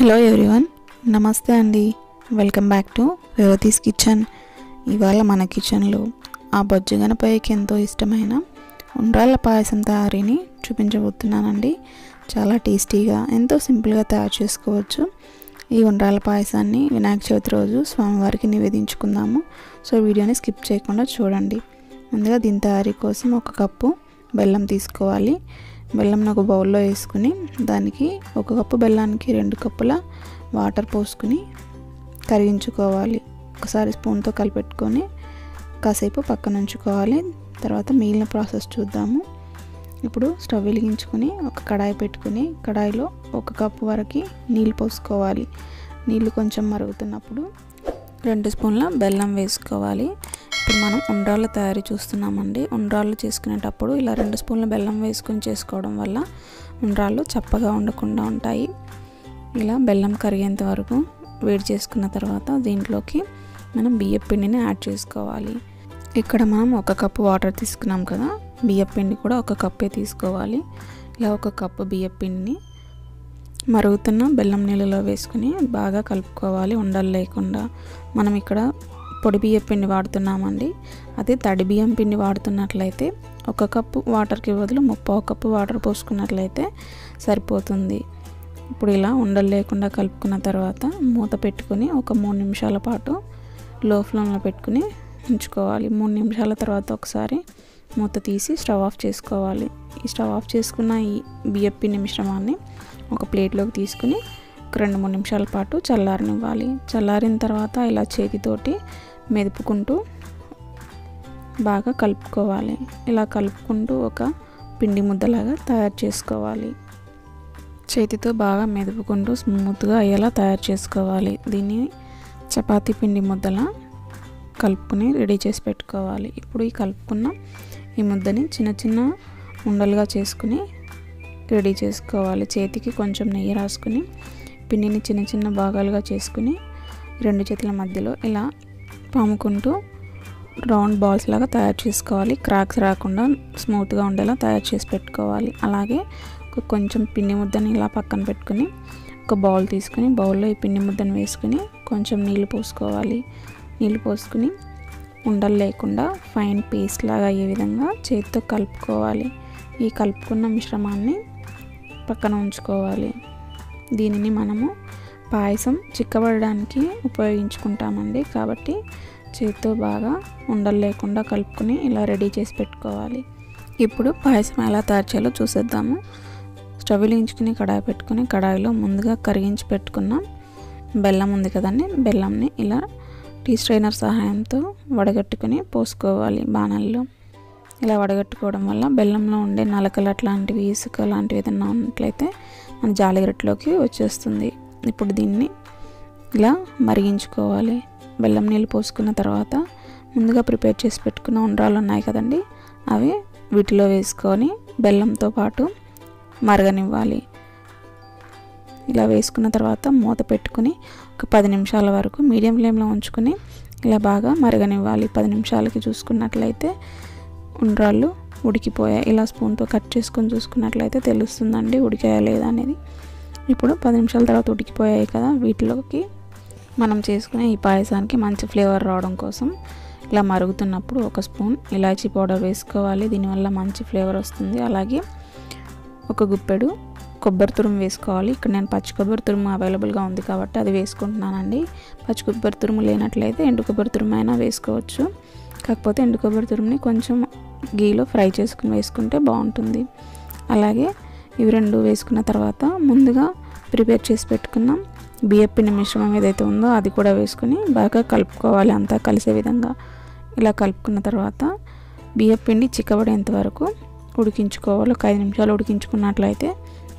Hello everyone నమస్తే అండి. Welcome back to Revathi's kitchen. ఇవాళ మన కిచెన్లో ఆ బొజ్జగనపైకి ఎంతో ఇష్టమైన ఉండ్రాళ్ళ పాయసం తయారీని చూపించబోతున్నానండి. చాలా టేస్టీగా ఎంతో సింపుల్గా తయారు చేసుకోవచ్చు. ఈ ఉండ్రాళ్ళ పాయసాన్ని వినాయక చవితి రోజు స్వామివారికి నివేదించుకుందాము. సో వీడియోని స్కిప్ చేయకుండా చూడండి. ముందుగా దీని తయారీ కోసం ఒక కప్పు బెల్లం తీసుకోవాలి. బెల్లంను ఒక బౌల్లో వేసుకుని దానికి ఒక కప్పు బెల్లానికి రెండు కప్పుల వాటర్ పోసుకుని కరిగించుకోవాలి. ఒకసారి స్పూన్తో కలిపెట్టుకొని కాసేపు పక్కన ఉంచుకోవాలి. తర్వాత మిగిలిన ప్రాసెస్ చూద్దాము. ఇప్పుడు స్టవ్ వెలిగించుకొని ఒక కడాయి పెట్టుకుని కడాయిలో ఒక కప్పు వరకు నీళ్ళు పోసుకోవాలి. నీళ్ళు కొంచెం మరుగుతున్నప్పుడు రెండు స్పూన్ల బెల్లం వేసుకోవాలి. ఇప్పుడు మనం ఉండ్రాళ్ళ తయారీ చూస్తున్నామండి. ఉండ్రాళ్ళు చేసుకునేటప్పుడు ఇలా రెండు స్పూన్ల బెల్లం వేసుకొని చేసుకోవడం వల్ల ఉండ్రాళ్ళు చప్పగా ఉండకుండా ఉంటాయి. ఇలా బెల్లం కరిగేంత వరకు వేడి చేసుకున్న తర్వాత దీంట్లోకి మనం బియ్య పిండిని యాడ్ చేసుకోవాలి. ఇక్కడ మనం ఒక కప్పు వాటర్ తీసుకున్నాం కదా బియ్య పిండి కూడా ఒక కప్పే తీసుకోవాలి. ఇలా ఒక కప్పు బియ్య పిండిని మరుగుతున్న బెల్లం నీళ్ళలో వేసుకుని బాగా కలుపుకోవాలి ఉండలు లేకుండా. మనం ఇక్కడ పొడి బియ్యం పిండి వాడుతున్నామండి. అదే తడి బియ్యం పిండి వాడుతున్నట్లయితే ఒక కప్పు వాటర్కి బదులు ముప్పావు కప్పు వాటర్ పోసుకున్నట్లయితే సరిపోతుంది. ఇప్పుడు ఇలా ఉండలు లేకుండా కలుపుకున్న తర్వాత మూత పెట్టుకొని ఒక మూడు నిమిషాల పాటు లో ఫ్లేమ్లో పెట్టుకుని ఉంచుకోవాలి. మూడు నిమిషాల తర్వాత ఒకసారి మూత తీసి స్టవ్ ఆఫ్ చేసుకోవాలి. ఈ స్టవ్ ఆఫ్ చేసుకున్న ఈ బియ్యం పిండి మిశ్రమాన్ని ఒక ప్లేట్లోకి తీసుకుని ఒక రెండు మూడు నిమిషాల పాటు చల్లారనివ్వాలి. చల్లారిన తర్వాత ఇలా చేతితోటి మెదుపుకుంటూ బాగా కలుపుకోవాలి. ఇలా కలుపుకుంటూ ఒక పిండి ముద్దలాగా తయారు చేసుకోవాలి. చేతితో బాగా మెదుపుకుంటూ స్మూత్గా అయ్యేలా తయారు చేసుకోవాలి. దీన్ని చపాతీ పిండి ముద్దలా కలుపుకుని రెడీ చేసి పెట్టుకోవాలి. ఇప్పుడు ఈ కలుపుకున్న ఈ ముద్దని చిన్న చిన్న ఉండలుగా చేసుకుని రెడీ చేసుకోవాలి. చేతికి కొంచెం నెయ్యి రాసుకుని పిండిని చిన్న చిన్న భాగాలుగా చేసుకుని రెండు చేతుల మధ్యలో ఇలా పాముకుంటూ రౌండ్ బాల్స్ లాగా తయారు చేసుకోవాలి. క్రాక్స్ రాకుండా స్మూత్గా ఉండేలా తయారు చేసి పెట్టుకోవాలి. అలాగే కొంచెం పిండి ముద్దని ఇలా పక్కన పెట్టుకుని ఒక బౌల్ తీసుకుని బౌల్లో ఈ పిండి ముద్దను వేసుకుని కొంచెం నీళ్ళు పోసుకోవాలి. నీళ్ళు పోసుకుని ఉండలు లేకుండా ఫైన్ పేస్ట్ లాగా అయ్యే విధంగా చేతితో కలుపుకోవాలి. ఈ కలుపుకున్న మిశ్రమాన్ని పక్కన ఉంచుకోవాలి. దీనిని మనము పాయసం చిక్కబడడానికి ఉపయోగించుకుంటామండి. కాబట్టి చేతితో బాగా ఉండలు లేకుండా కలుపుకొని ఇలా రెడీ చేసి పెట్టుకోవాలి. ఇప్పుడు పాయసం ఎలా తయారు చేయాలో చూసేద్దాము. స్టవ్ వెలిగించుకుని కడాయి పెట్టుకుని కడాయిలో ముందుగా కరిగించి పెట్టుకున్న బెల్లం ఉంది కదండి. బెల్లంని ఇలా టీ స్ట్రైనర్ సహాయంతో వడగట్టుకుని పోసుకోవాలి బాణల్లో. ఇలా వడగట్టుకోవడం వల్ల బెల్లంలో ఉండే నలకలు అట్లాంటివి ఇసుక లాంటివి ఏదైనా ఉన్నట్లయితే మన జాలిగరట్లోకి వచ్చేస్తుంది. ఇప్పుడు దీన్ని ఇలా మరిగించుకోవాలి. బెల్లం నీళ్ళు పోసుకున్న తర్వాత ముందుగా ప్రిపేర్ చేసి పెట్టుకున్న ఉండ్రాలు ఉన్నాయి కదండి? అవి వీటిలో వేసుకొని బెల్లంతో పాటు మరగనివ్వాలి. ఇలా వేసుకున్న తర్వాత మూత పెట్టుకుని ఒక పది నిమిషాల వరకు మీడియం ఫ్లేమ్లో ఉంచుకుని ఇలా బాగా మరగనివ్వాలి. పది నిమిషాలకి చూసుకున్నట్లయితే ఉండ్రాళ్ళు ఉడికిపోయాయి. ఇలా స్పూన్తో కట్ చేసుకొని చూసుకున్నట్లయితే తెలుస్తుందండి ఉడికాయా లేదా అనేది. ఇప్పుడు పది నిమిషాల తర్వాత ఉడికిపోయాయి కదా వీటిలోకి మనం చేసుకునే ఈ పాయసానికి మంచి ఫ్లేవర్ రావడం కోసం ఇలా మరుగుతున్నప్పుడు ఒక స్పూన్ ఇలాచీ పౌడర్ వేసుకోవాలి. దీనివల్ల మంచి ఫ్లేవర్ వస్తుంది. అలాగే ఒక గుప్పెడు కొబ్బరి తురుము వేసుకోవాలి. ఇక్కడ నేను పచ్చి కొబ్బరి తురుము అవైలబుల్గా ఉంది కాబట్టి అది వేసుకుంటున్నానండి. పచ్చి కొబ్బరి తురుము లేనట్లయితే ఎండు కొబ్బరి తురుము అయినా వేసుకోవచ్చు. కాకపోతే ఎండు కొబ్బరి తురుముని కొంచెం గీలో ఫ్రై చేసుకుని వేసుకుంటే బాగుంటుంది. అలాగే ఇవి రెండు వేసుకున్న తర్వాత ముందుగా ప్రిపేర్ చేసి పెట్టుకున్నాం. బియ్యపిండి మిశ్రమం ఏదైతే ఉందో అది కూడా వేసుకొని బాగా కలుపుకోవాలి. అంతా కలిసే విధంగా ఇలా కలుపుకున్న తర్వాత బియ్యపిండి చిక్కబడేంత వరకు ఉడికించుకోవాలి. ఒక ఐదు నిమిషాలు ఉడికించుకున్నట్లయితే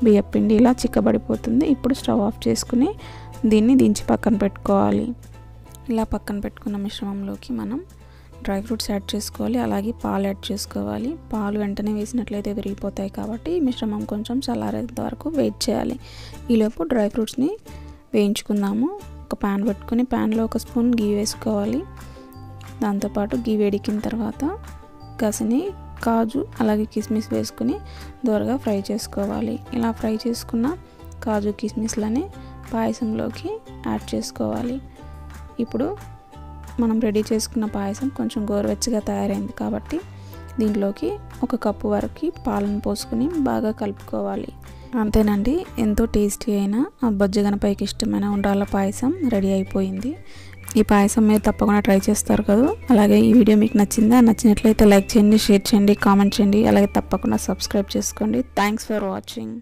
బియ్యపిండి ఇలా చిక్కబడిపోతుంది. ఇప్పుడు స్టవ్ ఆఫ్ చేసుకుని దీన్ని దించి పక్కన పెట్టుకోవాలి. ఇలా పక్కన పెట్టుకున్న మిశ్రమంలోకి మనం డ్రై ఫ్రూట్స్ యాడ్ చేసుకోవాలి అలాగే పాలు యాడ్ చేసుకోవాలి. పాలు వెంటనే వేసినట్లయితే విరిగిపోతాయి కాబట్టి ఈ మిశ్రమం కొంచెం చల్లారేంత వరకు వెయిట్ చేయాలి. ఈలోపు డ్రై ఫ్రూట్స్ని వేయించుకుందాము. ఒక ప్యాన్ పెట్టుకుని ప్యాన్లో ఒక స్పూన్ గీ వేసుకోవాలి. దాంతోపాటు గీ వేడికిన తర్వాత గసని కాజు అలాగే కిస్మిస్ వేసుకుని దోరగా ఫ్రై చేసుకోవాలి. ఇలా ఫ్రై చేసుకున్న కాజు కిస్మిస్లని పాయసంలోకి యాడ్ చేసుకోవాలి. ఇప్పుడు మనం రెడీ చేసుకున్న పాయసం కొంచెం గోరువెచ్చగా తయారైంది కాబట్టి దీంట్లోకి ఒక కప్పు వరకు పాలను పోసుకుని బాగా కలుపుకోవాలి. అంతేనండి ఎంతో టేస్టీ అయిన ఆ బొజ్జగనపైకి ఇష్టమైన ఉండాల పాయసం రెడీ అయిపోయింది. ఈ పాయసం మీరు తప్పకుండా ట్రై చేస్తారు కదా. అలాగే ఈ వీడియో మీకు నచ్చిందా నచ్చినట్లయితే లైక్ చేయండి షేర్ చేయండి కామెంట్ చేయండి అలాగే తప్పకుండా సబ్స్క్రైబ్ చేసుకోండి. Thanks for watching